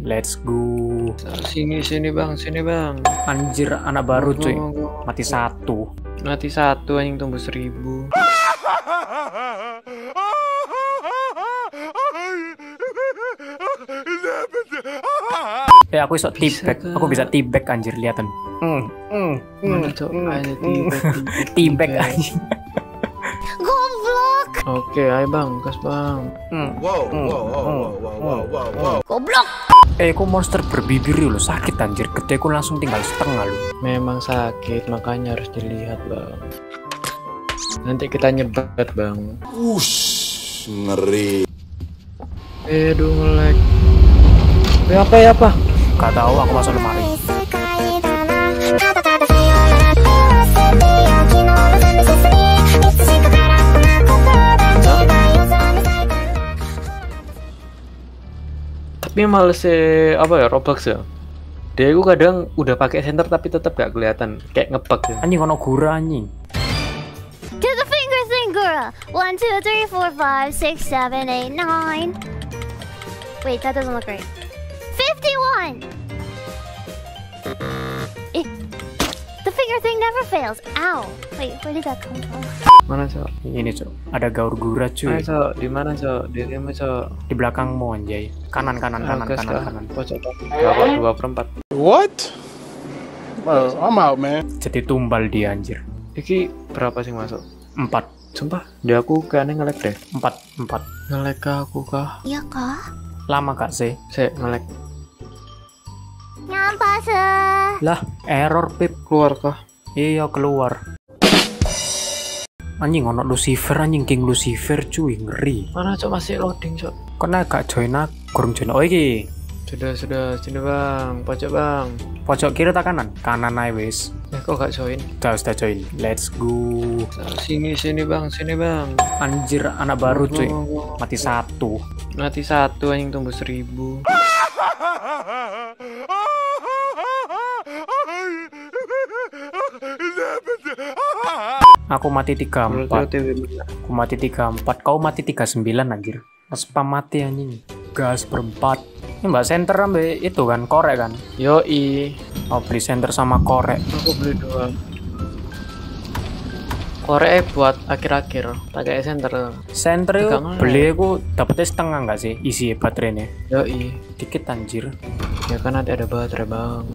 Let's go. Sini sini bang, sini bang. Anjir, anak baru cuy. Mati satu. Mati satu anjing tumbuh seribu. Eh aku Bisa, tibek. Aku bisa tibek anjir liatan. Hmm, hmm, Mana hmm, cok? hmm, hmm. tibek, Tibek anjir. Oke, ayo bang, gas bang. Hmm. Wow, Hmm. wow, wow, wow, wow, wow, wow, wow. Eh, aku monster berbibir lo sakit anjir. Gedeku langsung tinggal setengah lo. Memang sakit, makanya harus dilihat bang. Nanti kita nyebat bang. Ush, ngeri. Eh, ngelag. Eh, apa ya apa? Gak tahu aku masuk lemari. Tapi males apa ya Roblox ya. Dia itu kadang udah pakai center tapi tetap gak kelihatan, kayak ngebug ya. Anjing ono gura anjing. To the finger girl. One, two, three, four, five, six, seven, eight, nine. Wait, that doesn't look right. Finger thing never fails. Ow. Wait, where did that come from? Mana cok? Ini cok, ada gaur gura Mana cuy. cok? Di mana cok? Di mana cok? Di belakangmu anjay. Kanan kanan kanan kanan kanan. Pojok berapa? Dua perempat. What? Well, I'm out, man. Jadi tumbal dia anjir. Iki berapa sih masuk? Empat, Sumpah, di aku kayaknya ngelag deh. empat, empat. Ngelag kah aku kah? Iya kah? Lama kak sih? Saya ngelag. Nyampas. Lah, error pip. Keluar kah? Iya keluar. Anjing ono Lucifer anjing King Lucifer cuy ngeri. Mana cok masih loading cok? Kena gak join aku, kurang join. Oh iki, Sudah sudah sini bang, pojok bang. pojok kiri tak kanan? Kanan aja wis. Eh kok gak join? Sudah sudah join. Let's go. Sini sini bang, sini bang. Anjir anak baru cuy. Mati satu. Mati satu anjing tumbuh seribu. Aku mati 34. Aku mati 34. Kau mati 39 anjir. Spam mati anjing. Gas berempat. Ini mbak center ambil itu kan korek kan. Yo i, Oh beli center sama korek. aku beli dua. Korek buat akhir-akhir, pakai center. Center itu beli aku dapetnya setengah nggak sih isi baterainya? Yo i, Dikit anjir. ya kan nanti ada baterai bang.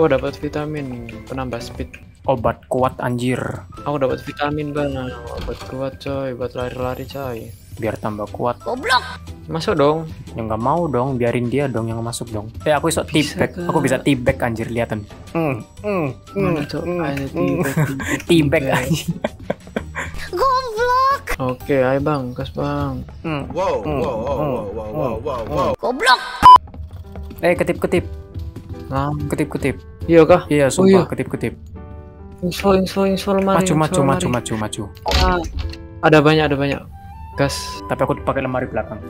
Oh dapat vitamin penambah speed. Obat kuat anjir. Aku dapat vitamin bang, obat kuat coy, buat lari-lari coy. Biar tambah kuat. Goblok. Masuk dong. Ya nggak mau dong, biarin dia dong yang masuk dong. Eh aku iso Bisa, tibek. Kak. Aku bisa tibek anjir liatan. Hmm, hmm, hmm, hmm, Ayo hmm. tibek, anjir. Goblok. Oke, ayo bang, gas bang. Hmm. Wow, Hmm, wow, wow, hmm, wow, wow, wow, wow, wow. Goblok. Eh ketip-ketip, Ngam. ketip-ketip. Iya kah? Iya, Oh, sumpah iya. ketip-ketip. Install, install, install, mari. Maju, maju, maju, maju, maju. Ah, ada banyak, ada banyak. Gas. Tapi aku pakai lemari belakang.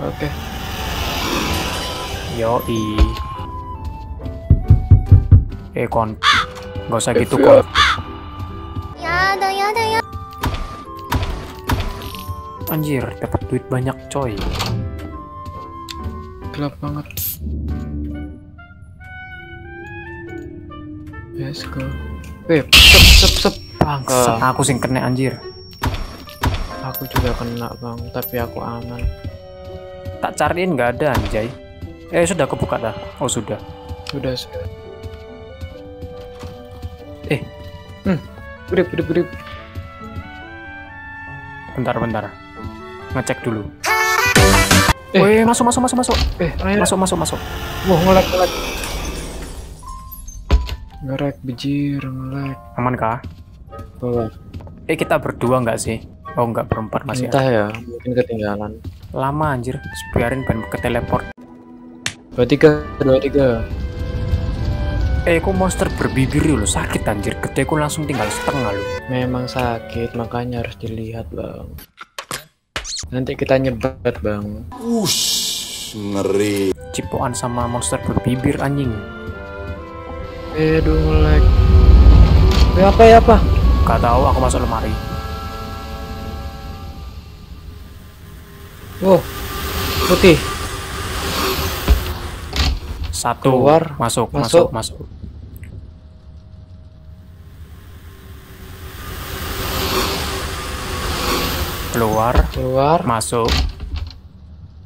Oke. Yoi. Eh kon, gak usah gitu Iya. kon. Yada, yada, yada. Anjir, dapat duit banyak coy. Gelap banget. Let's go. Weh, sep, sep, sep. Bangsat, Bangka. aku sing kena anjir. Aku juga kena bang, tapi aku aman. Tak cariin nggak ada anjay. Eh sudah kebuka dah. Oh sudah. Sudah, sudah. Eh. Hmm. Berip, berip, berip. Bentar, bentar. Ngecek dulu. Eh. Masuk, masuk, masuk, masuk. Eh. Masuk, masuk, masuk. Wah, ngelag, ngelag. Ngerek, bijir, ngelag. Aman kah? Bawah. Eh kita berdua nggak sih? Oh nggak berempat masih. Entah ya, mungkin ketinggalan. Lama anjir. Biarin ban ke teleport. Dua tiga, dua tiga. Eh, aku monster berbibir loh, sakit anjir. Gedeku langsung tinggal setengah loh. Memang sakit, makanya harus dilihat bang. Nanti kita nyebat bang. Ush, ngeri. Cipokan sama monster berbibir anjing. Eh, aduh ngelag. Eh, apa ya apa? Gak tahu aku masuk lemari. Wow, putih. Satu. Keluar. Masuk, Masuk. masuk, masuk. Keluar, Keluar. masuk.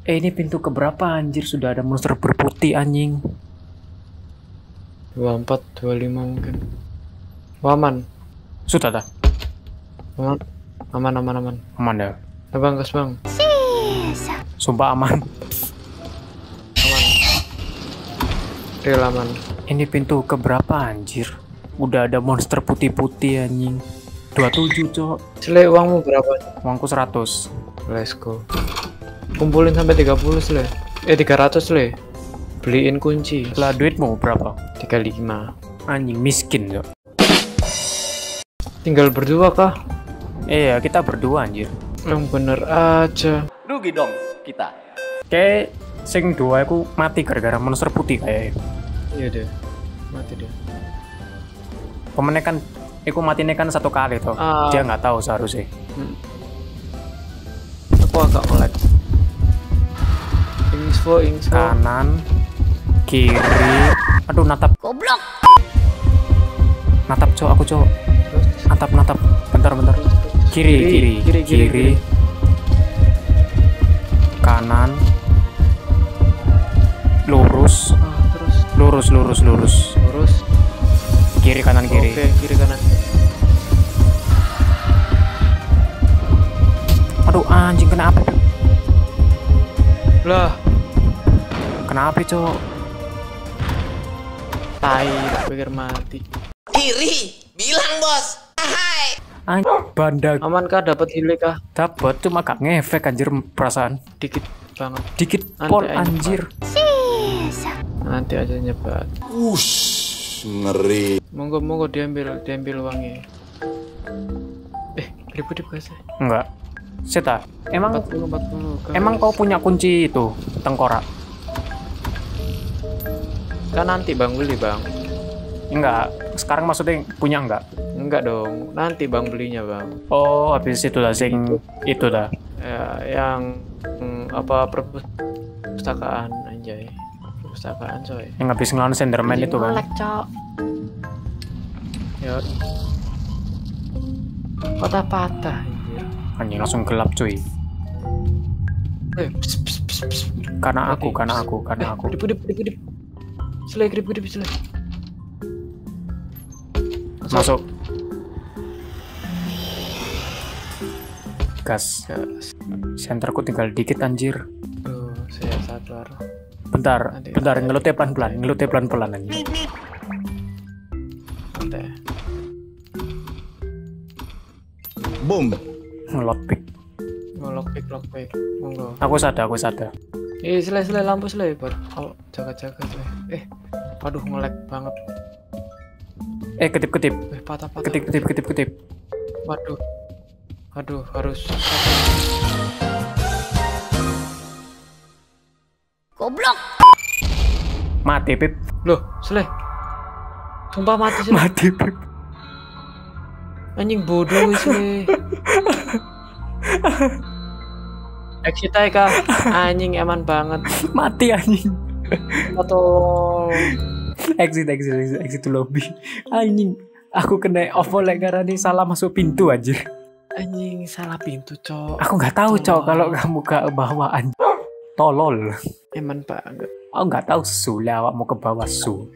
Eh ini pintu keberapa anjir sudah ada monster berputih anjing. 24, 25 mungkin. Waman. Sudah dah. Aman. Aman, aman, aman. Aman ya. Eh, bang, gas bang. Sumpah aman. Aman. Real aman. Ini pintu keberapa anjir? Udah ada monster putih-putih anjing. 27 cok. Sele uangmu berapa? Uangku 100. Let's go. Kumpulin sampai 30 sele. Eh 300 le. Beliin kunci. Lah duitmu berapa? 35. Anjing miskin cok. Tinggal berdua kah? Iya kita berdua anjir. Yang bener aja. Rugi dong kita. Kayak sing dua aku mati gara-gara monster putih kayak. Iya deh. Mati deh. Pemennya kan Iku matinya kan satu kali toh. Ah. Dia nggak tahu seharusnya. Aku agak melek. Info, info. Kanan, kiri. Aduh natap, Goblok. natap cok aku cok. Terus, Natap natap. Bentar bentar. Kiri kiri Kiri, kiri, kiri, kiri. Kanan. Lurus, ah, terus, lurus lurus lurus. terus. Kiri kanan kiri. Oke, kiri kanan. Aduh anjing kena api. Lah, Kena api cok. Tai, pikir mati. Iri, bilang bos. Hai. Anjing banda Aman kah dapat healing kah? dapat cuma gak ngefek anjir perasaan. Dikit banget. Dikit Nanti pol anjir. Yes. Nanti aja nyebat. Ush, ngeri. Monggo monggo diambil diambil uangnya. Eh, ribut guys. Enggak. Seta, emang 40 40. guys. emang kau punya kunci itu tengkorak? Kan nanti Bang beli, Bang. Enggak. Sekarang maksudnya punya enggak? Enggak dong. Nanti Bang belinya, Bang. Oh, habis itu lah sing itu dah. Ya, yang hmm, apa perpustakaan anjay. Perpustakaan coy. Yang habis ngelawan Senderman itu kan. Melek, Cok. Ya. Patah-patah anjir. Anjing langsung gelap cuy. Eh, pss, pss, pss, pss. Karena aku, karena aku, karena aku. Kedip, kedip, kedip, kedip. Selai, kedip, kedip, selai. Masuk. Gas. Gas. Senterku tinggal dikit anjir. Tuh, saya sabar. Bentar, Nanti. bentar ngelutnya pelan-pelan, ngelutnya pelan-pelan anjir. Santai. Boom. Ngelot pick. Oh, lockpick, lockpick. Monggo. Aku sadar, aku sadar. Eh, selai, selai, lampu selai. Bar. Oh, jaga-jaga selai. Eh, aduh, ngelek banget. Eh, ketip-ketip. Eh, patah-patah. Ketip-ketip, ketip-ketip. Waduh. Aduh, harus. Goblok. Mati, Pip. Loh, selai. Sumpah mati selai. Mati, Pip. Anjing bodoh selai. Exit aja kah? Anjing eman banget. Mati anjing. Atau exit exit exit exit lobby. Anjing aku kena off oleh karena salah masuk pintu anjir. Anjing salah pintu cok. Aku nggak tahu cok kalau kamu ke bawah anjing tolol. Emang pak aku nggak tahu su lewat mau ke bawah su.